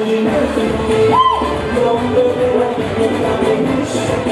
No te vayas